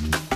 you